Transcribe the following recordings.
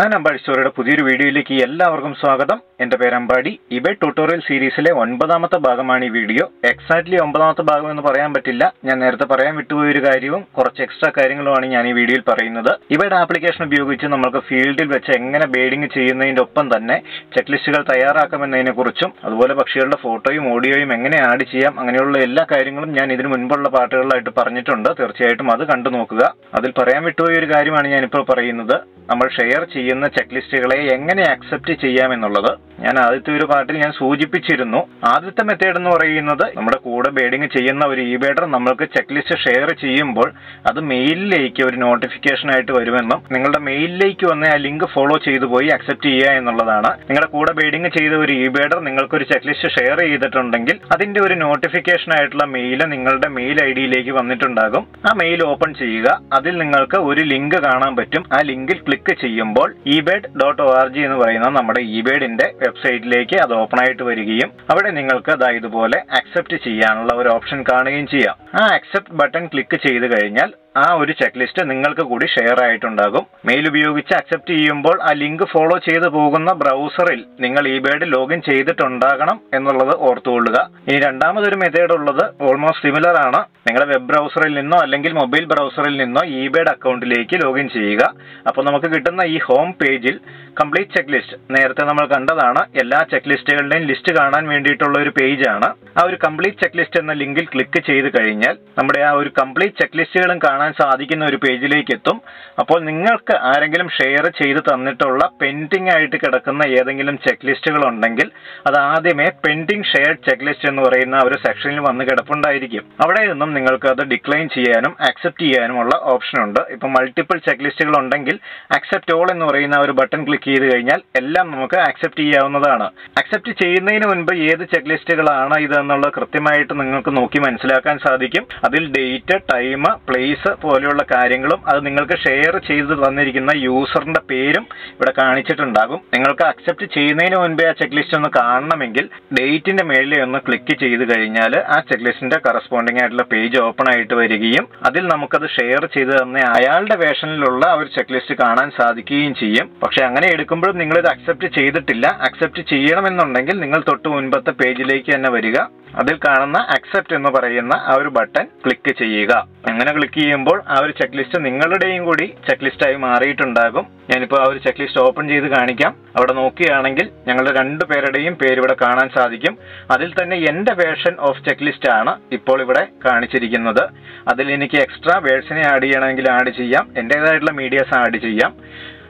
ഞാൻ അമ്പാടി സ്റ്റോറിയുടെ പുതിയൊരു വീഡിയോയിലേക്ക് എല്ലാവർക്കും സ്വാഗതം. എന്റെ പേര് അമ്പാടി. ഇബേ ട്യൂട്ടോറിയൽ സീരീസിലെ ഒൻപതാമത്തെ ഭാഗമാണ് ഈ വീഡിയോ. എക്സാക്ട്ലി ഒമ്പതാമത്തെ ഭാഗം എന്ന് പറയാൻ പറ്റില്ല. ഞാൻ നേരത്തെ പറയാൻ വിട്ടുപോയൊരു കാര്യവും കുറച്ച് എക്സ്ട്രാ കാര്യങ്ങളുമാണ് ഞാൻ ഈ വീഡിയോയിൽ പറയുന്നത്. ഇവയുടെ ആപ്ലിക്കേഷൻ ഉപയോഗിച്ച് നമുക്ക് ഫീൽഡിൽ വെച്ച് എങ്ങനെ ബേഡിംഗ് ചെയ്യുന്നതിന്റെ ഒപ്പം തന്നെ ചെക്ക് ലിസ്റ്റുകൾ തയ്യാറാക്കുമെന്നതിനെ കുറിച്ചും അതുപോലെ പക്ഷികളുടെ ഫോട്ടോയും ഓഡിയോയും എങ്ങനെ ആഡ് ചെയ്യാം അങ്ങനെയുള്ള എല്ലാ കാര്യങ്ങളും ഞാൻ ഇതിനു മുൻപുള്ള പാട്ടുകളിലായിട്ട് പറഞ്ഞിട്ടുണ്ട്. തീർച്ചയായിട്ടും അത് കണ്ടു നോക്കുക അതിൽ പറയാൻ വിട്ടുപോയൊരു കാര്യമാണ് ഞാനിപ്പോൾ പറയുന്നത്. നമ്മൾ ഷെയർ ചെയ്യുന്ന ചെക്ക് ലിസ്റ്റുകളെ എങ്ങനെ അക്സെപ്റ്റ് ചെയ്യാമെന്നുള്ളത് ഞാൻ ആദ്യത്തെ ഒരു പാട്ടിൽ ഞാൻ സൂചിപ്പിച്ചിരുന്നു. ആദ്യത്തെ മെത്തേഡ് എന്ന് പറയുന്നത് നമ്മുടെ കൂടെ ബേഡിംഗ് ചെയ്യുന്ന ഒരു ഇ ബേഡർ നമ്മൾക്ക് ചെക്ക് ലിസ്റ്റ് ഷെയർ ചെയ്യുമ്പോൾ അത് മെയിലിലേക്ക് ഒരു നോട്ടിഫിക്കേഷൻ ആയിട്ട് വരുമെന്നും നിങ്ങളുടെ മെയിലിലേക്ക് വന്ന് ആ ലിങ്ക് ഫോളോ ചെയ്തു പോയി അക്സെപ്റ്റ് ചെയ്യുക എന്നുള്ളതാണ്. നിങ്ങളുടെ കൂടെ ബേഡിംഗ് ചെയ്ത ഒരു ഇ ബേഡർ നിങ്ങൾക്ക് ഒരു ചെക്ക് ലിസ്റ്റ് ഷെയർ ചെയ്തിട്ടുണ്ടെങ്കിൽ അതിന്റെ ഒരു നോട്ടിഫിക്കേഷൻ ആയിട്ടുള്ള മെയിൽ നിങ്ങളുടെ മെയിൽ ഐ ഡിയിലേക്ക് വന്നിട്ടുണ്ടാകും. ആ മെയിൽ ഓപ്പൺ ചെയ്യുക. അതിൽ നിങ്ങൾക്ക് ഒരു ലിങ്ക് കാണാൻ പറ്റും. ആ ലിങ്കിൽ ക്ലിക്ക് ചെയ്യുമ്പോൾ eBird dot O R G എന്ന് പറയുന്ന നമ്മുടെ ഇബേഡിന്റെ വെബ്സൈറ്റിലേക്ക് അത് ഓപ്പൺ ആയിട്ട് വരികയും അവിടെ നിങ്ങൾക്ക് അതാ ഇതുപോലെ അക്സെപ്റ്റ് ചെയ്യാനുള്ള ഒരു ഓപ്ഷൻ കാണുകയും ചെയ്യാം. ആ അക്സെപ്റ്റ് ബട്ടൺ ക്ലിക്ക് ചെയ്ത് കഴിഞ്ഞാൽ ആ ഒരു ചെക്ക് ലിസ്റ്റ് നിങ്ങൾക്ക് കൂടി ഷെയർ ആയിട്ടുണ്ടാകും. മെയിൽ ഉപയോഗിച്ച് അക്സെപ്റ്റ് ചെയ്യുമ്പോൾ ആ ലിങ്ക് ഫോളോ ചെയ്ത് പോകുന്ന ബ്രൗസറിൽ നിങ്ങൾ ഇബേഡ് ലോഗിൻ ചെയ്തിട്ടുണ്ടാകണം എന്നുള്ളത് ഓർത്തുകൊള്ളുക. ഇനി രണ്ടാമതൊരു മെത്തേഡ് ഉള്ളത് ഓൾമോസ്റ്റ് സിമിലർ ആണ്. നിങ്ങളുടെ വെബ് ബ്രൗസറിൽ നിന്നോ അല്ലെങ്കിൽ മൊബൈൽ ബ്രൗസറിൽ നിന്നോ ഇബേഡ് അക്കൗണ്ടിലേക്ക് ലോഗിൻ ചെയ്യുക. അപ്പോൾ നമുക്ക് കിട്ടുന്ന ഈ ഹോം പേജിൽ കംപ്ലീറ്റ് ചെക്ക് ലിസ്റ്റ് നേരത്തെ നമ്മൾ കണ്ടതാണ് എല്ലാ ചെക്ക് ലിസ്റ്റുകളുടെയും ലിസ്റ്റ് കാണാൻ വേണ്ടിയിട്ടുള്ള ഒരു പേജാണ് ആ ഒരു കംപ്ലീറ്റ് ചെക്ക് ലിസ്റ്റ് എന്ന ലിങ്കിൽ ക്ലിക്ക് ചെയ്ത് കഴിഞ്ഞാൽ നമ്മുടെ ആ ഒരു കംപ്ലീറ്റ് ചെക്ക് ലിസ്റ്റുകളും കാണാൻ സാധിക്കുന്ന ഒരു പേജിലേക്ക് എത്തും. അപ്പോൾ നിങ്ങൾക്ക് ആരെങ്കിലും ഷെയർ ചെയ്ത് തന്നിട്ടുള്ള പെൻഡിങ് ആയിട്ട് കിടക്കുന്ന ഏതെങ്കിലും ചെക്ക് ലിസ്റ്റുകൾ ഉണ്ടെങ്കിൽ അത് ആദ്യമേ പെൻഡിങ് ഷെയർഡ് ചെക്ക് ലിസ്റ്റ് എന്ന് പറയുന്ന ഒരു സെക്ഷനിൽ വന്ന് കിടപ്പുണ്ടായിരിക്കും. അവിടെ നിന്നും നിങ്ങൾക്ക് അത് ഡിക്ലൈൻ ചെയ്യാനും അക്സെപ്റ്റ് ചെയ്യാനുമുള്ള ഓപ്ഷൻ ഉണ്ട്. ഇപ്പൊ മൾട്ടിപ്പിൾ ചെക്ക് ലിസ്റ്റുകൾ ഉണ്ടെങ്കിൽ അക്സെപ്റ്റ് ഓൾ എന്ന് പറയുന്ന ഒരു ബട്ടൺ ക്ലിക്ക് ചെയ്ത് കഴിഞ്ഞാൽ എല്ലാം നമുക്ക് അക്സെപ്റ്റ് ചെയ്യാവുന്നതാണ്. അക്സെപ്റ്റ് ചെയ്യുന്നതിന് മുൻപ് ഏത് ചെക്ക് ലിസ്റ്റുകളാണ് ഇത് എന്നുള്ളത് കൃത്യമായിട്ട് നിങ്ങൾക്ക് നോക്കി മനസ്സിലാക്കാൻ സാധിക്കും. അതിൽ ഡേറ്റ് ടൈം പ്ലേസ് പോലെയുള്ള കാര്യങ്ങളും അത് നിങ്ങൾക്ക് ഷെയർ ചെയ്ത് തന്നിരിക്കുന്ന യൂസറിന്റെ പേരും ഇവിടെ കാണിച്ചിട്ടുണ്ടാകും. നിങ്ങൾക്ക് അക്സെപ്റ്റ് ചെയ്യുന്നതിന് മുൻപേ ആ ചെക്ക് ലിസ്റ്റ് ഒന്ന് കാണണമെങ്കിൽ ഡേറ്റിന്റെ മേളിൽ ഒന്ന് ക്ലിക്ക് ചെയ്ത് കഴിഞ്ഞാൽ ആ ചെക്ക് ലിസ്റ്റിന്റെ കറസ്പോണ്ടിങ് ആയിട്ടുള്ള പേജ് ഓപ്പൺ ആയിട്ട് വരികയും അതിൽ നമുക്കത് ഷെയർ ചെയ്ത് തന്ന അയാളുടെ വേഷനിലുള്ള ആ ഒരു ചെക്ക് ലിസ്റ്റ് കാണാൻ സാധിക്കുകയും ചെയ്യും. പക്ഷെ അങ്ങനെ എടുക്കുമ്പോഴും നിങ്ങൾ ഇത് അക്സെപ്റ്റ് ചെയ്തിട്ടില്ല. അക്സെപ്റ്റ് ചെയ്യണമെന്നുണ്ടെങ്കിൽ നിങ്ങൾ തൊട്ട് മുൻപത്തെ പേജിലേക്ക് തന്നെ വരിക. അതിൽ കാണുന്ന അക്സെപ്റ്റ് എന്ന് പറയുന്ന ആ ഒരു ബട്ടൺ ക്ലിക്ക് ചെയ്യുക. അങ്ങനെ ക്ലിക്ക് ചെയ്യുമ്പോൾ ആ ഒരു ചെക്ക് ലിസ്റ്റ് നിങ്ങളുടെയും കൂടി ചെക്ക് ലിസ്റ്റായി മാറിയിട്ടുണ്ടാകും. ഞാനിപ്പോൾ ആ ഒരു ചെക്ക് ലിസ്റ്റ് ഓപ്പൺ ചെയ്ത് കാണിക്കാം. അവിടെ നോക്കുകയാണെങ്കിൽ ഞങ്ങളുടെ രണ്ടു പേരുടെയും പേര് ഇവിടെ കാണാൻ സാധിക്കും. അതിൽ തന്നെ എന്റെ വേർഷൻ ഓഫ് ചെക്ക് ലിസ്റ്റ് ആണ് ഇപ്പോൾ ഇവിടെ കാണിച്ചിരിക്കുന്നത്. അതിൽ എനിക്ക് എക്സ്ട്രാ വേർഷനെ ആഡ് ചെയ്യണമെങ്കിൽ ആഡ് ചെയ്യാം. എന്റേതായിട്ടുള്ള മീഡിയാസ് ആഡ് ചെയ്യാം.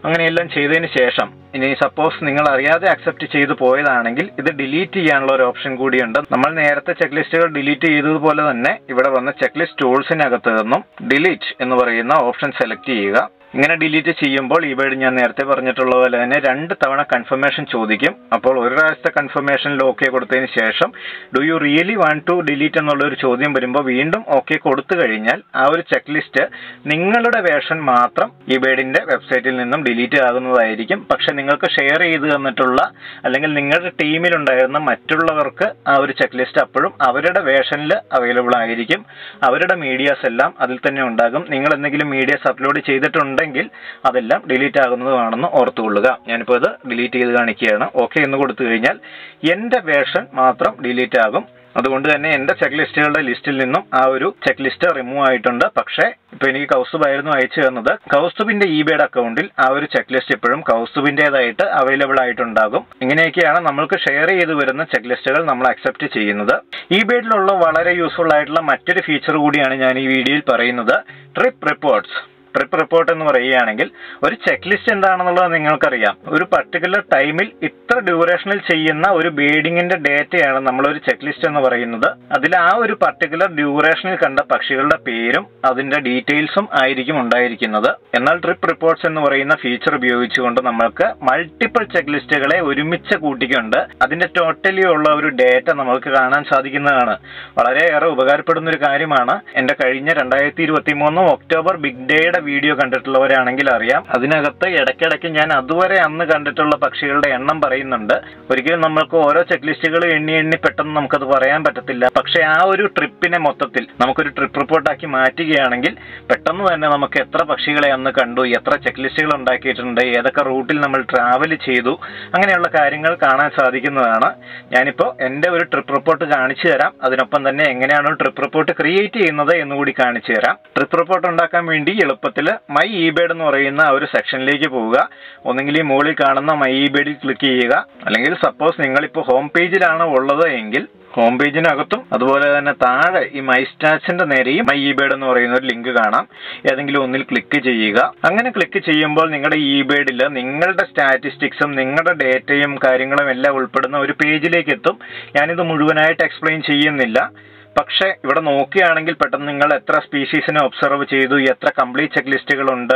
അങ്ങനെയെല്ലാം ചെയ്തതിന് ശേഷം ഇനി സപ്പോസ് നിങ്ങൾ അറിയാതെ അക്സെപ്റ്റ് ചെയ്തു പോയതാണെങ്കിൽ ഇത് ഡിലീറ്റ് ചെയ്യാനുള്ള ഒരു ഓപ്ഷൻ കൂടിയുണ്ട്. നമ്മൾ നേരത്തെ ചെക്ക് ലിസ്റ്റുകൾ ഡിലീറ്റ് ചെയ്തതുപോലെ തന്നെ ഇവിടെ വന്ന ചെക്ക് ലിസ്റ്റ് ടൂൾസിനകത്ത് നിന്നും ഡിലീറ്റ് എന്ന് പറയുന്ന ഓപ്ഷൻ സെലക്ട് ചെയ്യുക. ഇങ്ങനെ ഡിലീറ്റ് ചെയ്യുമ്പോൾ ഈ വേർഡ് ഞാൻ നേരത്തെ പറഞ്ഞിട്ടുള്ള പോലെ തന്നെ രണ്ട് തവണ കൺഫർമേഷൻ ചോദിക്കും. അപ്പോൾ ഒരു പ്രാവശ്യത്തെ കൺഫർമേഷൻ ഓക്കെ കൊടുത്തതിന് ശേഷം do you really want to delete എന്നുള്ള ഒരു ചോദ്യം വരുമ്പോൾ വീണ്ടും ഓക്കെ കൊടുത്തു കഴിഞ്ഞാൽ ആ ഒരു ചെക്ക് ലിസ്റ്റ് നിങ്ങളുടെ വേർഷൻ മാത്രം ഈ വേർഡിന്റെ വെബ്സൈറ്റിൽ നിന്നും ഡിലീറ്റ് ആകുന്നതായിരിക്കും. പക്ഷെ നിങ്ങൾക്ക് ഷെയർ ചെയ്ത് തന്നിട്ടുള്ള അല്ലെങ്കിൽ നിങ്ങളുടെ ടീമിലുണ്ടായിരുന്ന മറ്റുള്ളവർക്ക് ആ ഒരു ചെക്ക് ലിസ്റ്റ് അപ്പോഴും അവരുടെ വേർഷനിൽ അവൈലബിൾ ആയിരിക്കും. അവരുടെ മീഡിയാസ് എല്ലാം അതിൽ തന്നെ ഉണ്ടാകും. നിങ്ങൾ എന്തെങ്കിലും മീഡിയാസ് അപ്ലോഡ് ചെയ്തിട്ടുണ്ടെങ്കിൽ അതെല്ലാം ഡിലീറ്റ് ആകുന്നതുമാണെന്ന് ഓർത്തുകൊള്ളുക. ഞാനിപ്പോൾ ഇത് ഡിലീറ്റ് ചെയ്ത് കാണിക്കുകയാണ്. ഓക്കെ എന്ന് കൊടുത്തു കഴിഞ്ഞാൽ എന്റെ വേർഷൻ മാത്രം ഡിലീറ്റ് ആകും. അതുകൊണ്ട് തന്നെ എന്റെ ചെക്ക് ലിസ്റ്റുകളുടെ ലിസ്റ്റിൽ നിന്നും ആ ഒരു ചെക്ക് ലിസ്റ്റ് റിമൂവ് ആയിട്ടുണ്ട്. പക്ഷേ ഇപ്പോൾ എനിക്ക് കൗസ്തുബായിരുന്നു അയച്ചു തന്നത്. കൗസ്തുബിന്റെ ഇബേഡ് അക്കൗണ്ടിൽ ആ ഒരു ചെക്ക് ലിസ്റ്റ് ഇപ്പോഴും കൗസ്തുബിന്റെതായിട്ട് അവൈലബിൾ ആയിട്ടുണ്ടാകും. ഇങ്ങനെയൊക്കെയാണ് നമ്മൾക്ക് ഷെയർ ചെയ്ത് വരുന്ന ചെക്ക് ലിസ്റ്റുകൾ നമ്മൾ അക്സെപ്റ്റ് ചെയ്യുന്നത്. ഇബേഡിലുള്ള വളരെ യൂസ്ഫുൾ ആയിട്ടുള്ള മറ്റൊരു ഫീച്ചർ കൂടിയാണ് ഞാൻ ഈ വീഡിയോയിൽ പറയുന്നത്. ട്രിപ്പ് റിപ്പോർട്ട്സ് ട്രിപ്പ് റിപ്പോർട്ട് എന്ന് പറയുകയാണെങ്കിൽ ഒരു ചെക്ക് ലിസ്റ്റ് എന്താണെന്നുള്ളത് നിങ്ങൾക്കറിയാം. ഒരു പർട്ടിക്കുലർ ടൈമിൽ ഇത്ര ഡ്യൂറേഷനിൽ ചെയ്യുന്ന ഒരു ബീഡിങ്ങിന്റെ ഡേറ്റയാണ് നമ്മൾ ഒരു ചെക്ക് ലിസ്റ്റ് എന്ന് പറയുന്നത്. അതിൽ ആ ഒരു പർട്ടിക്കുലർ ഡ്യൂറേഷനിൽ കണ്ട പക്ഷികളുടെ പേരും അതിന്റെ ഡീറ്റെയിൽസും ആയിരിക്കും ഉണ്ടായിരിക്കുന്നത്. എന്നാൽ ട്രിപ്പ് റിപ്പോർട്ട്സ് എന്ന് പറയുന്ന ഫീച്ചർ ഉപയോഗിച്ചുകൊണ്ട് നമ്മൾക്ക് മൾട്ടിപ്പിൾ ചെക്ക് ലിസ്റ്റുകളെ ഒരുമിച്ച് കൂട്ടിക്കൊണ്ട് അതിന്റെ ടോട്ടലി ഉള്ള ഒരു ഡേറ്റ നമുക്ക് കാണാൻ സാധിക്കുന്നതാണ്. വളരെയേറെ ഉപകാരപ്പെടുന്ന ഒരു കാര്യമാണ്. എന്റെ കഴിഞ്ഞ രണ്ടായിരത്തി ഇരുപത്തി മൂന്ന് ഒക്ടോബർ ബിഗ് ഡേയുടെ വീഡിയോ കണ്ടിട്ടുള്ളവരാണെങ്കിൽ അറിയാം. അതിനകത്ത് ഇടയ്ക്കിടയ്ക്ക് ഞാൻ അതുവരെ അന്ന് കണ്ടിട്ടുള്ള പക്ഷികളുടെ എണ്ണം പറയുന്നുണ്ട്. ഒരിക്കലും നമ്മൾക്ക് ഓരോ ചെക്ക് ലിസ്റ്റുകൾ എണ്ണി എണ്ണി പെട്ടെന്ന് നമുക്കത് പറയാൻ പറ്റത്തില്ല. പക്ഷെ ആ ഒരു ട്രിപ്പിനെ മൊത്തത്തിൽ നമുക്കൊരു ട്രിപ്പ് റിപ്പോർട്ടാക്കി മാറ്റുകയാണെങ്കിൽ പെട്ടെന്ന് തന്നെ നമുക്ക് എത്ര പക്ഷികളെ അന്ന് കണ്ടു എത്ര ചെക്ക് ലിസ്റ്റുകൾ ഉണ്ടാക്കിയിട്ടുണ്ട് ഏതൊക്കെ റൂട്ടിൽ നമ്മൾ ട്രാവൽ ചെയ്തു അങ്ങനെയുള്ള കാര്യങ്ങൾ കാണാൻ സാധിക്കുന്നതാണ്. ഞാനിപ്പോൾ എന്റെ ഒരു ട്രിപ്പ് റിപ്പോർട്ട് കാണിച്ചു തരാം. അതിനൊപ്പം തന്നെ എങ്ങനെയാണ് ട്രിപ്പ് റിപ്പോർട്ട് ക്രിയേറ്റ് ചെയ്യുന്നത് എന്നുകൂടി കാണിച്ചു തരാം. ട്രിപ്പ് റിപ്പോർട്ട് ഉണ്ടാക്കാൻ വേണ്ടി എളുപ്പത്തിൽ മൈ ഇബേഡ് എന്ന് പറയുന്ന ഒരു സെക്ഷനിലേക്ക് പോവുക. ഒന്നെങ്കിൽ ഈ മുകളിൽ കാണുന്ന മൈ ഇബേഡിൽ ക്ലിക്ക് ചെയ്യുക. അല്ലെങ്കിൽ സപ്പോസ് നിങ്ങളിപ്പോൾ ഹോം പേജിലാണ് ഉള്ളത് എങ്കിൽ ഹോം പേജിനകത്തും അതുപോലെ തന്നെ താഴെ ഈ മൈ സ്റ്റാറ്റ്സിന്റെ നേരെയും മൈ ഇബേഡ് എന്ന് പറയുന്ന ഒരു ലിങ്ക് കാണാം. ഏതെങ്കിലും ഒന്നിൽ ക്ലിക്ക് ചെയ്യുക. അങ്ങനെ ക്ലിക്ക് ചെയ്യുമ്പോൾ നിങ്ങളുടെ ഇബേഡിൽ നിങ്ങളുടെ സ്റ്റാറ്റിസ്റ്റിക്സും നിങ്ങളുടെ ഡേറ്റയും കാര്യങ്ങളും എല്ലാം ഉൾപ്പെടുന്ന ഒരു പേജിലേക്ക് എത്തും. ഞാനിത് മുഴുവനായിട്ട് എക്സ്പ്ലെയിൻ ചെയ്യുന്നില്ല. പക്ഷേ ഇവിടെ നോക്കുകയാണെങ്കിൽ പെട്ടെന്ന് നിങ്ങൾ എത്ര സ്പീഷീസിനെ ഒബ്സർവ് ചെയ്തു എത്ര കംപ്ലീറ്റ് ചെക്ക് ലിസ്റ്റുകളുണ്ട്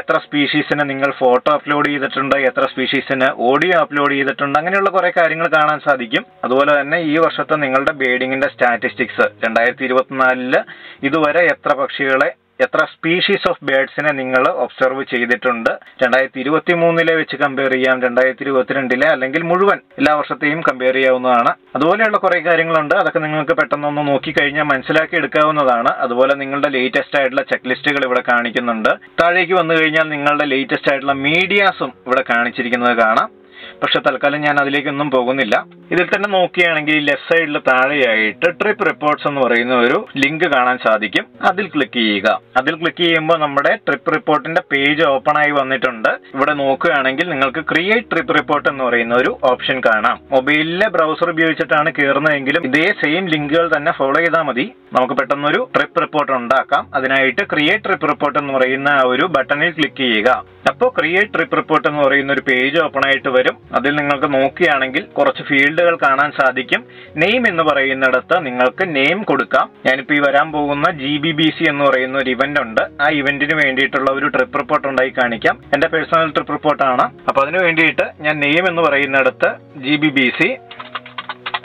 എത്ര സ്പീഷീസിന് നിങ്ങൾ ഫോട്ടോ അപ്ലോഡ് ചെയ്തിട്ടുണ്ട് എത്ര സ്പീഷീസിന് ഓഡിയോ അപ്ലോഡ് ചെയ്തിട്ടുണ്ട് അങ്ങനെയുള്ള കുറെ കാര്യങ്ങൾ കാണാൻ സാധിക്കും. അതുപോലെ തന്നെ ഈ വർഷത്തെ നിങ്ങളുടെ ബേഡിങ്ങിന്റെ സ്റ്റാറ്റിസ്റ്റിക്സ് രണ്ടായിരത്തി ഇരുപത്തിനാലിൽ ഇതുവരെ എത്ര പക്ഷികളെ എത്ര സ്പീഷീസ് ഓഫ് ബേഡ്സിനെ നിങ്ങൾ ഒബ്സർവ് ചെയ്തിട്ടുണ്ട്? രണ്ടായിരത്തി ഇരുപത്തി മൂന്നിലെ വെച്ച് കമ്പയർ ചെയ്യാം. രണ്ടായിരത്തി ഇരുപത്തിരണ്ടിലെ അല്ലെങ്കിൽ മുഴുവൻ എല്ലാ വർഷത്തെയും കമ്പയർ ചെയ്യാവുന്നതാണ്. അതുപോലെയുള്ള കുറെ കാര്യങ്ങളുണ്ട്. അതൊക്കെ നിങ്ങൾക്ക് പെട്ടെന്നൊന്ന് നോക്കിക്കഴിഞ്ഞാൽ മനസ്സിലാക്കി എടുക്കാവുന്നതാണ്. അതുപോലെ നിങ്ങളുടെ ലേറ്റസ്റ്റ് ആയിട്ടുള്ള ചെക്ക് ലിസ്റ്റുകൾ ഇവിടെ കാണിക്കുന്നുണ്ട്. താഴേക്ക് വന്നു കഴിഞ്ഞാൽ നിങ്ങളുടെ ലേറ്റസ്റ്റ് ആയിട്ടുള്ള മീഡിയാസും ഇവിടെ കാണിച്ചിരിക്കുന്നത് കാണാം. പക്ഷെ തൽക്കാലം ഞാൻ അതിലേക്കൊന്നും പോകുന്നില്ല. ഇതിൽ തന്നെ നോക്കുകയാണെങ്കിൽ ലെഫ്റ്റ് സൈഡിൽ താഴെയായിട്ട് ട്രിപ്പ് റിപ്പോർട്ട്സ് എന്ന് പറയുന്ന ഒരു ലിങ്ക് കാണാൻ സാധിക്കും. അതിൽ ക്ലിക്ക് ചെയ്യുക. അതിൽ ക്ലിക്ക് ചെയ്യുമ്പോൾ നമ്മുടെ ട്രിപ്പ് റിപ്പോർട്ടിന്റെ പേജ് ഓപ്പൺ ആയി വന്നിട്ടുണ്ട്. ഇവിടെ നോക്കുകയാണെങ്കിൽ നിങ്ങൾക്ക് ക്രിയേറ്റ് ട്രിപ്പ് റിപ്പോർട്ട് എന്ന് പറയുന്ന ഒരു ഓപ്ഷൻ കാണാം. മൊബൈലിലെ ബ്രൗസർ ഉപയോഗിച്ചിട്ടാണ് കയറുന്നതെങ്കിലും ഇതേ സെയിം ലിങ്കുകൾ തന്നെ ഫോളോ ചെയ്താൽ മതി. നമുക്ക് പെട്ടെന്ന് ഒരു ട്രിപ്പ് റിപ്പോർട്ട് ഉണ്ടാക്കാം. അതിനായിട്ട് ക്രിയേറ്റ് ട്രിപ്പ് റിപ്പോർട്ട് എന്ന് പറയുന്ന ഒരു ബട്ടണിൽ ക്ലിക്ക് ചെയ്യുക. അപ്പോൾ ക്രിയേറ്റ് ട്രിപ്പ് റിപ്പോർട്ട് എന്ന് പറയുന്ന ഒരു പേജ് ഓപ്പൺ ആയിട്ട് വരും. അതിൽ നിങ്ങൾക്ക് നോക്കുകയാണെങ്കിൽ കുറച്ച് ഫീൽഡുകൾ കാണാൻ സാധിക്കും. നെയിം എന്ന് പറയുന്നിടത്ത് നിങ്ങൾക്ക് നെയിം കൊടുക്കാം. ഞാനിപ്പോൾ ഈ വരാൻ പോകുന്ന ജി ബി ബി സി എന്ന് പറയുന്ന ഒരു ഇവന്റ് ഉണ്ട്. ആ ഇവന്റിന് വേണ്ടിയിട്ടുള്ള ഒരു ട്രിപ്പ് റിപ്പോർട്ട് ഉണ്ടായി കാണിക്കാം. എന്റെ പേഴ്സണൽ ട്രിപ്പ് റിപ്പോർട്ട് ആണ്. അപ്പൊ അതിന് വേണ്ടിയിട്ട് ഞാൻ നെയിം എന്ന് പറയുന്നിടത്ത് ജി ബി ബി സി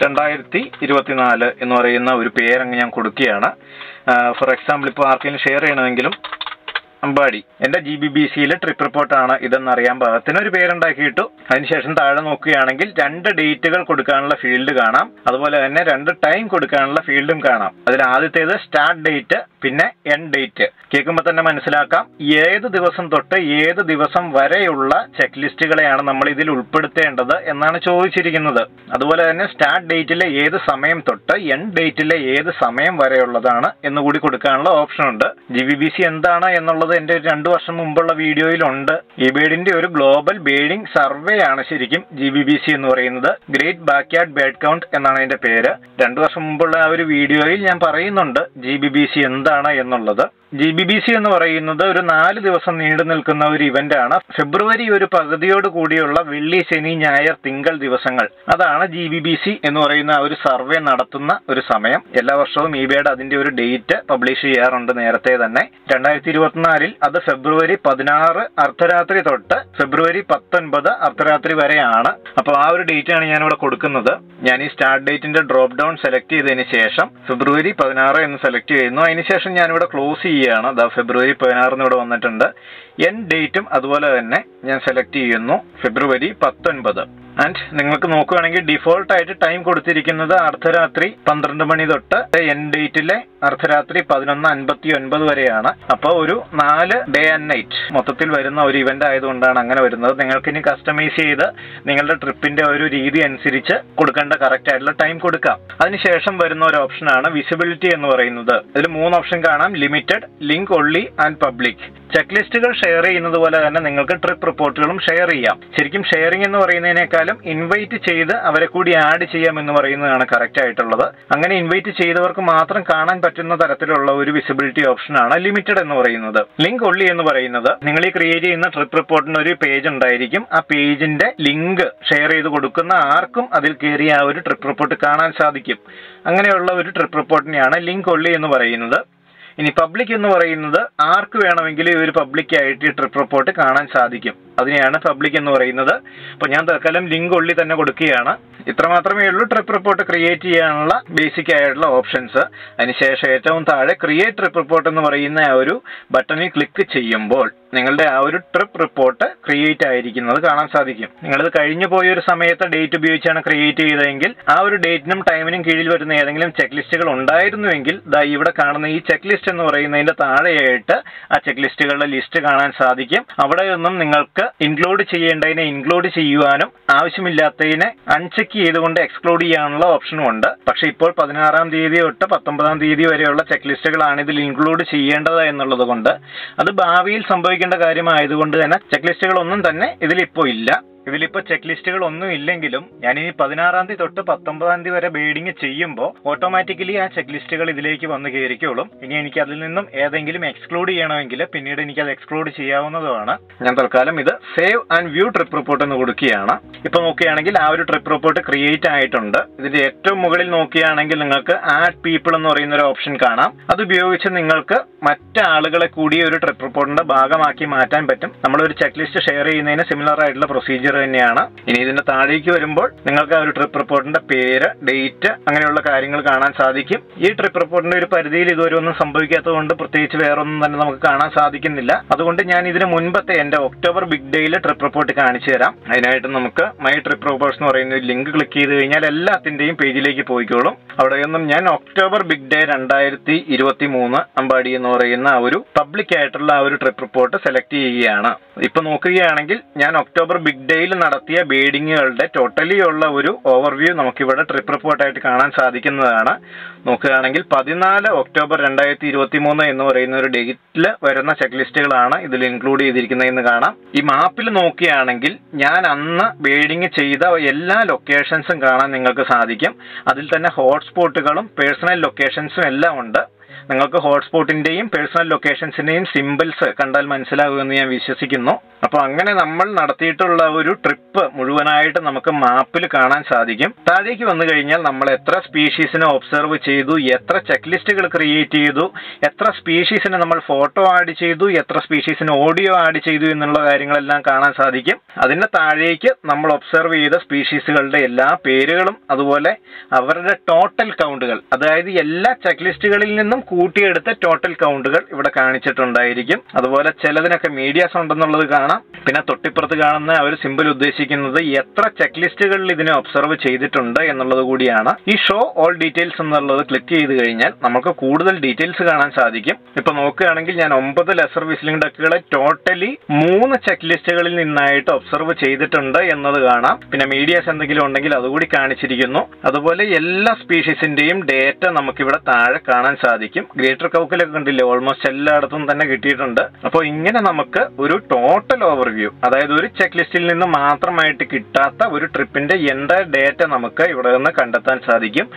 രണ്ടായിരത്തി ഇരുപത്തിനാല് എന്ന് പറയുന്ന ഒരു പേരങ്ങ് ഞാൻ കൊടുക്കുകയാണ്. ഫോർ എക്സാമ്പിൾ ഇപ്പോൾ ആർക്കെങ്കിലും ഷെയർ ചെയ്യണമെങ്കിലും അമ്പാടി എന്റെ ജി ബി ബി സിയിലെ ട്രിപ്പ് റിപ്പോർട്ടാണ് ഇതെന്ന് അറിയാൻ പാകത്തിന്. ഒരു പേരുണ്ടാക്കിയിട്ടു. അതിനുശേഷം താഴെ നോക്കുകയാണെങ്കിൽ രണ്ട് ഡേറ്റുകൾ കൊടുക്കാനുള്ള ഫീൽഡ് കാണാം. അതുപോലെ തന്നെ രണ്ട് ടൈം കൊടുക്കാനുള്ള ഫീൽഡും കാണാം. അതിൽ ആദ്യത്തേത് സ്റ്റാർട്ട് ഡേറ്റ് പിന്നെ എൻ ഡേറ്റ് കേൾക്കുമ്പോൾ തന്നെ മനസ്സിലാക്കാം. ഏത് ദിവസം തൊട്ട് ഏത് ദിവസം വരെയുള്ള ചെക്ക് ലിസ്റ്റുകളെയാണ് നമ്മൾ ഇതിൽ ഉൾപ്പെടുത്തേണ്ടത് എന്നാണ് ചോദിച്ചിരിക്കുന്നത്. അതുപോലെ തന്നെ സ്റ്റാർട്ട് ഡേറ്റിലെ ഏത് സമയം തൊട്ട് എൻ ഡേറ്റിലെ ഏത് സമയം വരെയുള്ളതാണ് എന്ന് കൂടി കൊടുക്കാനുള്ള ഓപ്ഷൻ ഉണ്ട്. ജി ബി ബി സി എന്താണ് എന്നുള്ളത് എന്റെ രണ്ടു വർഷം മുമ്പുള്ള വീഡിയോയിലുണ്ട് ഈ ബേഡിന്റെ ഒരു ഗ്ലോബൽ ബേഡിംഗ് സർവേ ആണ് ശരിക്കും ജി ബി ബി സി എന്ന് പറയുന്നത്. ഗ്രേറ്റ് ബാക്ക്യാർഡ് ബേഡ് കൗണ്ട് എന്നാണ് അതിന്റെ പേര്. രണ്ടു വർഷം മുമ്പുള്ള ആ ഒരു വീഡിയോയിൽ ഞാൻ പറയുന്നുണ്ട് ജി ബി ബി സി എന്താണ് എന്നുള്ളത് ജി ബി ബി സി എന്ന് പറയുന്നത് ഒരു നാല് ദിവസം നീണ്ടു നിൽക്കുന്ന ഒരു ഇവന്റ് ആണ്. ഫെബ്രുവരി ഒരു പകുതിയോട് കൂടിയുള്ള വെള്ളി ശനി ഞായർ തിങ്കൾ ദിവസങ്ങൾ. അതാണ് ജി ബി ബി സി എന്ന് പറയുന്ന ഒരു സർവേ നടത്തുന്ന ഒരു സമയം. എല്ലാ വർഷവും ഇബേഡ് അതിന്റെ ഒരു ഡേറ്റ് പബ്ലിഷ് ചെയ്യാറുണ്ട് നേരത്തെ തന്നെ. രണ്ടായിരത്തി ഇരുപത്തിനാലിൽ അത് ഫെബ്രുവരി പതിനാറ് അർദ്ധരാത്രി തൊട്ട് ഫെബ്രുവരി പത്തൊൻപത് അർദ്ധരാത്രി വരെയാണ്. അപ്പോൾ ആ ഒരു ഡേറ്റ് ആണ് ഞാനിവിടെ കൊടുക്കുന്നത്. ഞാൻ ഈ സ്റ്റാർട്ട് ഡേറ്റിന്റെ ഡ്രോപ്പ് ഡൗൺ സെലക്ട് ചെയ്തതിന് ശേഷം ഫെബ്രുവരി പതിനാറ് എന്ന് സെലക്ട് ചെയ്യുന്നു അതിനുശേഷം ഞാനിവിടെ ക്ലോസ് ക്ലോസ് ചെയ്യുകയാണ്. അതാ ഫെബ്രുവരി പതിനാറിന് ഇവിടെ വന്നിട്ടുണ്ട്. എൻ ഡേറ്റും അതുപോലെ തന്നെ ഞാൻ സെലക്ട് ചെയ്യുന്നു. ഫെബ്രുവരി പത്തൊൻപത്. ആൻഡ് നിങ്ങൾക്ക് നോക്കുകയാണെങ്കിൽ ഡിഫോൾട്ട് ആയിട്ട് ടൈം കൊടുത്തിരിക്കുന്നത് അർദ്ധരാത്രി പന്ത്രണ്ട് മണി തൊട്ട് എൻ ഡേറ്റിലെ അർദ്ധരാത്രി പതിനൊന്ന് അൻപത്തി ഒൻപത് വരെയാണ്. അപ്പോൾ ഒരു നാല് ഡേ ആൻഡ് നൈറ്റ് മൊത്തത്തിൽ വരുന്ന ഒരു ഇവന്റ് ആയതുകൊണ്ടാണ് അങ്ങനെ വരുന്നത്. നിങ്ങൾക്ക് ഇനി കസ്റ്റമൈസ് ചെയ്ത് നിങ്ങളുടെ ട്രിപ്പിന്റെ ഒരു രീതി അനുസരിച്ച് കൊടുക്കേണ്ട കറക്റ്റ് ആയിട്ടുള്ള ടൈം കൊടുക്കാം. അതിനുശേഷം വരുന്ന ഒരു ഓപ്ഷനാണ് വിസിബിലിറ്റി എന്ന് പറയുന്നത്. ഇതിൽ മൂന്ന് ഓപ്ഷൻ കാണാം. Limited link only and public check ലിസ്റ്റുകൾ ഷെയർ ചെയ്യുന്നത് പോലെ തന്നെ നിങ്ങൾക്ക് ട്രിപ്പ് റിപ്പോർട്ടുകളും ഷെയർ ചെയ്യാം. ശരിക്കും ഷെയറിംഗ് എന്ന് പറയുന്നതിനേക്കാളും ഇൻവൈറ്റ് ചെയ്ത് അവരെ കൂടി ആഡ് ചെയ്യാം എന്ന് പറയുന്നതാണ് കറക്റ്റ് ആയിട്ടുള്ളത്. അങ്ങനെ ഇൻവൈറ്റ് ചെയ്തവർക്ക് മാത്രം കാണാൻ പറ്റുന്ന തരത്തിലുള്ള ഒരു വിസിബിലിറ്റി ഓപ്ഷനാണ് ലിമിറ്റഡ് എന്ന് പറയുന്നത്. ലിങ്ക് ഒള്ളി എന്ന് പറയുന്നത് നിങ്ങൾ ഈ ക്രിയേറ്റ് ചെയ്യുന്ന ട്രിപ്പ് റിപ്പോർട്ടിന് ഒരു പേജ് ഉണ്ടായിരിക്കും. ആ പേജിന്റെ ലിങ്ക് ഷെയർ ചെയ്ത് കൊടുക്കുന്ന ആർക്കും അതിൽ കയറി ആ ഒരു ട്രിപ്പ് റിപ്പോർട്ട് കാണാൻ സാധിക്കും. അങ്ങനെയുള്ള ഒരു ട്രിപ്പ് റിപ്പോർട്ടിനെയാണ് ലിങ്ക് ഒള്ളി എന്ന് പറയുന്നത്. ഇനി പബ്ലിക് എന്ന് പറയുന്നത് ആർക്ക് വേണമെങ്കിലും ഈ ഒരു പബ്ലിക് ആയിട്ട് ഈ ട്രിപ്പ് റിപ്പോർട്ട് കാണാൻ സാധിക്കും. അതിനെയാണ് പബ്ലിക് എന്ന് പറയുന്നത്. അപ്പോൾ ഞാൻ തൽക്കാലം ലിങ്ക് ഉള്ളി തന്നെ കൊടുക്കുകയാണ്. ഇത്ര മാത്രമേ ഉള്ളൂ. ട്രിപ്പ് റിപ്പോർട്ട് ക്രിയേറ്റ് ചെയ്യാനുള്ള ബേസിക് ആയിട്ടുള്ള ഓപ്ഷൻസ് അതിനുശേഷം ഏറ്റവും താഴെ ക്രിയേറ്റ് ട്രിപ്പ് റിപ്പോർട്ട് എന്ന് പറയുന്ന ഒരു ബട്ടണിൽ ക്ലിക്ക് ചെയ്യുമ്പോൾ നിങ്ങളുടെ ആ ഒരു ട്രിപ്പ് റിപ്പോർട്ട് ക്രിയേറ്റ് ആയിരിക്കുന്നത് കാണാൻ സാധിക്കും. നിങ്ങളിത് കഴിഞ്ഞു പോയ ഒരു സമയത്ത് ഡേറ്റ് ഉപയോഗിച്ചാണ് ക്രിയേറ്റ് ചെയ്തതെങ്കിൽ ആ ഒരു ഡേറ്റിനും ടൈമിനും കീഴിൽ വരുന്ന ഏതെങ്കിലും ചെക്ക് ലിസ്റ്റുകൾ ഉണ്ടായിരുന്നുവെങ്കിൽ ദാ ഇവിടെ കാണുന്ന ഈ ചെക്ക് ലിസ്റ്റ് എന്ന് പറയുന്നതിന്റെ താഴെയായിട്ട് ആ ചെക്ക് ലിസ്റ്റുകളുടെ ലിസ്റ്റ് കാണാൻ സാധിക്കും. അവിടെ നിന്നും നിങ്ങൾക്ക് ഇൻക്ലൂഡ് ചെയ്യേണ്ടതിനെ ഇൻക്ലൂഡ് ചെയ്യുവാനും ആവശ്യമില്ലാത്തതിനെ അൺചെക്ക് ചെയ്തുകൊണ്ട് എക്സ്ക്ലൂഡ് ചെയ്യാനുള്ള ഓപ്ഷനും ഉണ്ട്. പക്ഷെ ഇപ്പോൾ പതിനാറാം തീയതി തൊട്ട് പത്തൊമ്പതാം തീയതി വരെയുള്ള ചെക്ക് ലിസ്റ്റുകളാണ് ഇതിൽ ഇൻക്ലൂഡ് ചെയ്യേണ്ടത് എന്നുള്ളത് കൊണ്ട്. അത് ഭാവിയിൽ സംഭവിക്കേണ്ട കാര്യമായതുകൊണ്ട് തന്നെ ചെക്ക് ലിസ്റ്റുകളൊന്നും തന്നെ ഇതിലിപ്പോൾ ഇല്ല. ഇതിലിപ്പോ ചെക്ക് ലിസ്റ്റുകൾ ഒന്നും ഇല്ലെങ്കിലും ഞാൻ ഇനി പതിനാറാം തീയതി തൊട്ട് പത്തൊമ്പതാം തീയതി വരെ ബീഡിങ് ചെയ്യുമ്പോൾ ഓട്ടോമാറ്റിക്കലി ആ ചെക്ക് ലിസ്റ്റുകൾ ഇതിലേക്ക് വന്ന് കയറിക്കോളും. ഇനി എനിക്ക് അതിൽ നിന്നും ഏതെങ്കിലും എക്സ്ക്ലൂഡ് ചെയ്യണമെങ്കിൽ പിന്നീട് എനിക്ക് അത് എക്സ്ക്ലൂഡ് ചെയ്യാവുന്നതുമാണ്. ഞാൻ തൽക്കാലം ഇത് save and view trip report എന്ന് കൊടുക്കുകയാണ്. ഇപ്പൊ നോക്കുകയാണെങ്കിൽ ആ ഒരു ട്രിപ്പ് റിപ്പോർട്ട് ക്രിയേറ്റ് ആയിട്ടുണ്ട്. ഇതിന്റെ ഏറ്റവും മുകളിൽ നോക്കുകയാണെങ്കിൽ നിങ്ങൾക്ക് ആഡ് പീപ്പിൾ എന്ന് പറയുന്ന ഒരു ഓപ്ഷൻ കാണാം. അത് ഉപയോഗിച്ച് നിങ്ങൾക്ക് മറ്റാളുകളെ കൂടി ഒരു ട്രിപ്പ് റിപ്പോർട്ടിന്റെ ഭാഗമാക്കി മാറ്റാൻ പറ്റും. നമ്മൾ ഒരു ചെക്ക് ലിസ്റ്റ് ഷെയർ ചെയ്യുന്നതിന് സിമിലർ ആയിട്ടുള്ള പ്രൊസീജിയർ തന്നെയാണ്. ഇനി ഇതിന്റെ താഴേക്ക് വരുമ്പോൾ നിങ്ങൾക്ക് ആ ഒരു ട്രിപ്പ് റിപ്പോർട്ടിന്റെ പേര് ഡേറ്റ് അങ്ങനെയുള്ള കാര്യങ്ങൾ കാണാൻ സാധിക്കും. ഈ ട്രിപ്പ് റിപ്പോർട്ടിന്റെ ഒരു പരിധിയിൽ ഇതുവരെ ഒന്നും സംഭവിക്കാത്തതുകൊണ്ട് പ്രത്യേകിച്ച് വേറൊന്നും തന്നെ നമുക്ക് കാണാൻ സാധിക്കുന്നില്ല. അതുകൊണ്ട് ഞാൻ ഇതിന് മുൻപത്തെ എന്റെ ഒക്ടോബർ ബിഗ് ഡേയിലെ ട്രിപ്പ് റിപ്പോർട്ട് കാണിച്ചു തരാം. അതിനായിട്ട് നമുക്ക് മൈ ട്രിപ്പ് റിപ്പോർട്ട്സ് എന്ന് പറയുന്ന ഒരു ലിങ്ക് ക്ലിക്ക് ചെയ്ത് കഴിഞ്ഞാൽ എല്ലാത്തിന്റെയും പേജിലേക്ക് പോയിക്കോളും. അവിടെ നിന്നും ഞാൻ ഒക്ടോബർ ബിഗ് ഡേ രണ്ടായിരത്തി ഇരുപത്തി മൂന്ന് അമ്പാടി എന്ന് പറയുന്ന ഒരു പബ്ലിക് ആയിട്ടുള്ള ആ ഒരു ട്രിപ്പ് റിപ്പോർട്ട് സെലക്ട് ചെയ്യുകയാണ്. ഇപ്പൊ നോക്കുകയാണെങ്കിൽ ഞാൻ ഒക്ടോബർ ബിഗ് ഡേയിൽ നടത്തിയ ബീഡിങ്ങുകളുടെ ടോട്ടലി ഉള്ള ഒരു ഓവർവ്യൂ നമുക്കിവിടെ ട്രിപ്പ് റിപ്പോർട്ടായിട്ട് കാണാൻ സാധിക്കുന്നതാണ്. നോക്കുകയാണെങ്കിൽ പതിനാല് ഒക്ടോബർ രണ്ടായിരത്തി ഇരുപത്തി മൂന്ന് എന്ന് പറയുന്ന ഒരു ഡേറ്റിൽ വരുന്ന ചെക്ക് ലിസ്റ്റുകളാണ് ഇതിൽ ഇൻക്ലൂഡ് ചെയ്തിരിക്കുന്നതെന്ന് കാണാം. ഈ മാപ്പിൽ നോക്കുകയാണെങ്കിൽ ഞാൻ അന്ന് ബീഡിങ് ചെയ്ത എല്ലാ ലൊക്കേഷൻസും കാണാൻ നിങ്ങൾക്ക് സാധിക്കും. അതിൽ തന്നെ ഹോട്ട്സ്പോട്ടുകളും പേഴ്സണൽ ലൊക്കേഷൻസും എല്ലാം ഉണ്ട്. നിങ്ങൾക്ക് ഹോട്ട്സ്പോട്ടിന്റെയും പേഴ്സണൽ ലൊക്കേഷൻസിന്റെയും സിമ്പിൾസ് കണ്ടാൽ മനസ്സിലാകുമെന്ന് ഞാൻ വിശ്വസിക്കുന്നു. അപ്പോൾ അങ്ങനെ നമ്മൾ നടത്തിയിട്ടുള്ള ഒരു ട്രിപ്പ് മുഴുവനായിട്ട് നമുക്ക് മാപ്പിൽ കാണാൻ സാധിക്കും. താഴേക്ക് വന്നു കഴിഞ്ഞാൽ നമ്മൾ എത്ര സ്പീഷീസിനെ ഒബ്സർവ് ചെയ്തു എത്ര ചെക്ക് ലിസ്റ്റുകൾ ക്രിയേറ്റ് ചെയ്തു എത്ര സ്പീഷീസിനെ നമ്മൾ ഫോട്ടോ ആഡ് ചെയ്തു എത്ര സ്പീഷീസിന് ഓഡിയോ ആഡ് ചെയ്തു എന്നുള്ള കാര്യങ്ങളെല്ലാം കാണാൻ സാധിക്കും. അതിന് താഴേക്ക് നമ്മൾ ഒബ്സർവ് ചെയ്ത സ്പീഷീസുകളുടെ എല്ലാ പേരുകളും അതുപോലെ അവരുടെ ടോട്ടൽ കൗണ്ടുകൾ അതായത് എല്ലാ ചെക്ക് ലിസ്റ്റുകളിൽ നിന്നും കൂട്ടിയെടുത്ത ടോട്ടൽ കൗണ്ടുകൾ ഇവിടെ കാണിച്ചിട്ടുണ്ടായിരിക്കും. അതുപോലെ ചിലതിനൊക്കെ മീഡിയാസ് ഉണ്ടെന്നുള്ളത് കാണാം. പിന്നെ തൊട്ടിപ്പുറത്ത് കാണുന്ന ഒരു സിമ്പിൾ ഉദ്ദേശിക്കുന്നത് എത്ര ചെക്ക് ലിസ്റ്റുകളിൽ ഇതിനെ ഒബ്സർവ് ചെയ്തിട്ടുണ്ട് എന്നുള്ളത് കൂടിയാണ്. ഈ ഷോ ഓൾ ഡീറ്റെയിൽസ് എന്നുള്ളത് ക്ലിക്ക് ചെയ്ത് കഴിഞ്ഞാൽ നമുക്ക് കൂടുതൽ ഡീറ്റെയിൽസ് കാണാൻ സാധിക്കും. ഇപ്പൊ നോക്കുകയാണെങ്കിൽ ഞാൻ ഒമ്പത് ലെസർ വിസ്ലിംഗ് ഡക്കുകളെ ടോട്ടലി മൂന്ന് ചെക്ക് ലിസ്റ്റുകളിൽ നിന്നായിട്ട് ഒബ്സർവ് ചെയ്തിട്ടുണ്ട് എന്നത് കാണാം. പിന്നെ മീഡിയാസ് എന്തെങ്കിലും ഉണ്ടെങ്കിൽ അതുകൂടി കാണിച്ചിരിക്കുന്നു. അതുപോലെ എല്ലാ സ്പീഷീസിന്റെയും ഡേറ്റ നമുക്കിവിടെ താഴെ കാണാൻ സാധിക്കും. ഗ്രേറ്റർ കൗക്കിലൊക്കെ കണ്ടില്ലേ? ഓൾമോസ്റ്റ് എല്ലായിടത്തും തന്നെ കിട്ടിയിട്ടുണ്ട്. അപ്പോൾ ഇങ്ങനെ നമുക്ക് ഒരു ടോട്ടൽ ഓവർവ്യൂ അതായത് ഒരു ചെക്ക് ലിസ്റ്റിൽ നിന്ന് മാത്രമായിട്ട് കിട്ടാത്ത ഒരു ട്രിപ്പിന്റെ എന്റയർ ഡേറ്റ നമുക്ക് ഇവിടെ നിന്ന് കണ്ടെത്താൻ സാധിക്കും.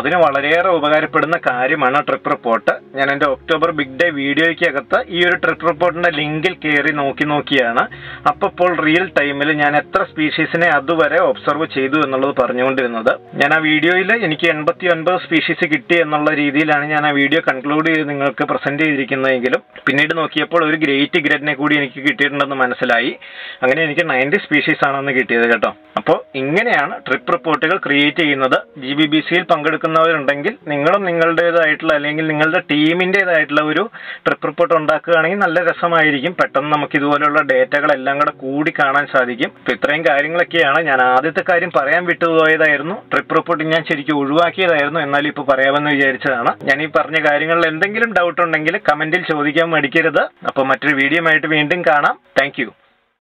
അതിന് വളരെയേറെ ഉപകാരപ്പെടുന്ന കാര്യമാണ് ട്രിപ്പ് റിപ്പോർട്ട് ഞാൻ എന്റെ ഒക്ടോബർ ബിഗ് ഡേ വീഡിയോയ്ക്കകത്ത് ഈ ഒരു ട്രിപ്പ് റിപ്പോർട്ടിന്റെ ലിങ്കിൽ കയറി നോക്കി നോക്കിയാണ്. അപ്പോൾ റിയൽ ടൈമിൽ ഞാൻ എത്ര സ്പീഷീസിനെ അതുവരെ ഒബ്സർവ് ചെയ്തു എന്നുള്ളത് പറഞ്ഞുകൊണ്ടിരുന്നത്. ഞാൻ ആ വീഡിയോയിൽ എനിക്ക് എൺപത്തി ഒൻപത് സ്പീഷീസ് കിട്ടി എന്നുള്ള രീതിയിലാണ് ഞാൻ ആ വീഡിയോ കൺക്ലൂഡ് ചെയ്ത് നിങ്ങൾക്ക് പ്രസന്റ് ചെയ്തിരിക്കുന്നതെങ്കിലും പിന്നീട് നോക്കിയപ്പോൾ ഒരു ഗ്രേറ്റ് ഗ്രഡിനെ കൂടി എനിക്ക് കിട്ടിയിട്ടുണ്ടെന്ന് മനസ്സിലായി. അങ്ങനെ എനിക്ക് നയന്റി സ്പീഷീസ് ആണെന്ന് കിട്ടിയത് കേട്ടോ. അപ്പോൾ ഇങ്ങനെയാണ് ട്രിപ്പ് റിപ്പോർട്ടുകൾ ക്രിയേറ്റ് ചെയ്യുന്നത്. ജി ബി ബി സിയിൽ പങ്കെടുക്കുന്നവരുണ്ടെങ്കിൽ നിങ്ങളും നിങ്ങളുടേതായിട്ടുള്ള അല്ലെങ്കിൽ നിങ്ങളുടെ ടീമിന്റെതായിട്ടുള്ള ഒരു ട്രിപ്പ് റിപ്പോർട്ട് ഉണ്ടാക്കുകയാണെങ്കിൽ നല്ല രസമായിരിക്കും. പെട്ടെന്ന് നമുക്ക് ഇതുപോലുള്ള ഡേറ്റകളെല്ലാം കൂടെ കൂടി കാണാൻ സാധിക്കും. അപ്പോൾ ഇത്രയും കാര്യങ്ങളൊക്കെയാണ് ഞാൻ ആദ്യത്തെ കാര്യം പറയാൻ വിട്ടുപോയതായിരുന്നു. ട്രിപ്പ് റിപ്പോർട്ട് ഞാൻ ശരിക്കും ഒഴിവാക്കിയതായിരുന്നു. എന്നാലും ഇപ്പോൾ പറയാമെന്ന് വിചാരിച്ചതാണ്. ഞാൻ ഈ പറഞ്ഞ കാര്യങ്ങളിൽ എന്തെങ്കിലും ഡൗട്ട് ഉണ്ടെങ്കിൽ കമന്റിൽ ചോദിക്കാൻ മടിക്കരുത്. അപ്പോൾ മറ്റൊരു വീഡിയോ ആയിട്ട് വീണ്ടും കാണാം. താങ്ക്